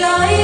lối